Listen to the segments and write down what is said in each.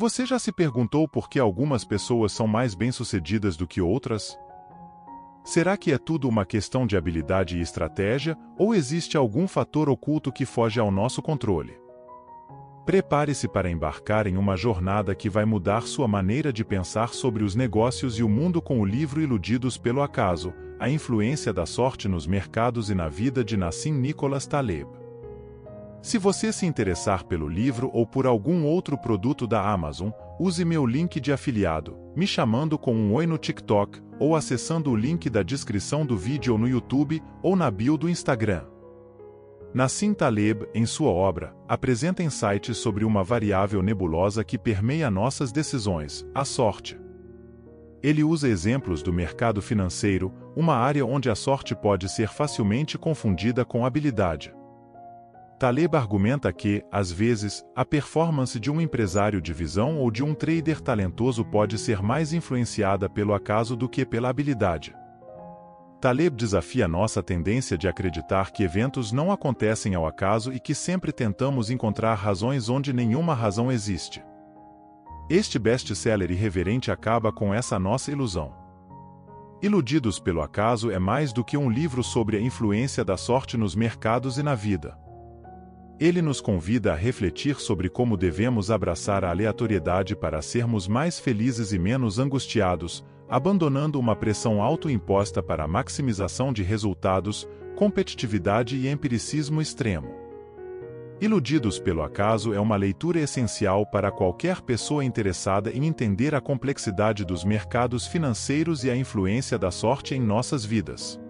Você já se perguntou por que algumas pessoas são mais bem-sucedidas do que outras? Será que é tudo uma questão de habilidade e estratégia, ou existe algum fator oculto que foge ao nosso controle? Prepare-se para embarcar em uma jornada que vai mudar sua maneira de pensar sobre os negócios e o mundo com o livro Iludidos pelo Acaso, a influência da sorte nos mercados e na vida de Nassim Nicholas Taleb. Se você se interessar pelo livro ou por algum outro produto da Amazon, use meu link de afiliado, me chamando com um oi no TikTok ou acessando o link da descrição do vídeo no YouTube ou na bio do Instagram. Nassim Taleb, em sua obra, apresenta insights sobre uma variável nebulosa que permeia nossas decisões, a sorte. Ele usa exemplos do mercado financeiro, uma área onde a sorte pode ser facilmente confundida com habilidade. Taleb argumenta que, às vezes, a performance de um empresário de visão ou de um trader talentoso pode ser mais influenciada pelo acaso do que pela habilidade. Taleb desafia nossa tendência de acreditar que eventos não acontecem ao acaso e que sempre tentamos encontrar razões onde nenhuma razão existe. Este best-seller irreverente acaba com essa nossa ilusão. Iludidos pelo acaso é mais do que um livro sobre a influência da sorte nos mercados e na vida. Ele nos convida a refletir sobre como devemos abraçar a aleatoriedade para sermos mais felizes e menos angustiados, abandonando uma pressão autoimposta para maximização de resultados, competitividade e empiricismo extremo. Iludidos pelo acaso é uma leitura essencial para qualquer pessoa interessada em entender a complexidade dos mercados financeiros e a influência da sorte em nossas vidas.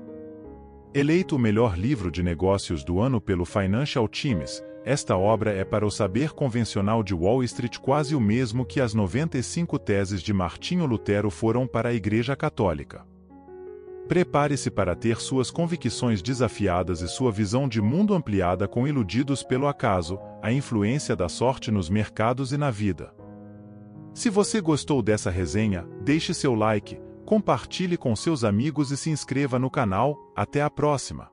Eleito o melhor livro de negócios do ano pelo Financial Times, esta obra é para o saber convencional de Wall Street quase o mesmo que as 95 teses de Martinho Lutero foram para a Igreja Católica. Prepare-se para ter suas convicções desafiadas e sua visão de mundo ampliada com iludidos pelo acaso, a influência da sorte nos mercados e na vida. Se você gostou dessa resenha, deixe seu like, compartilhe com seus amigos e se inscreva no canal. Até a próxima!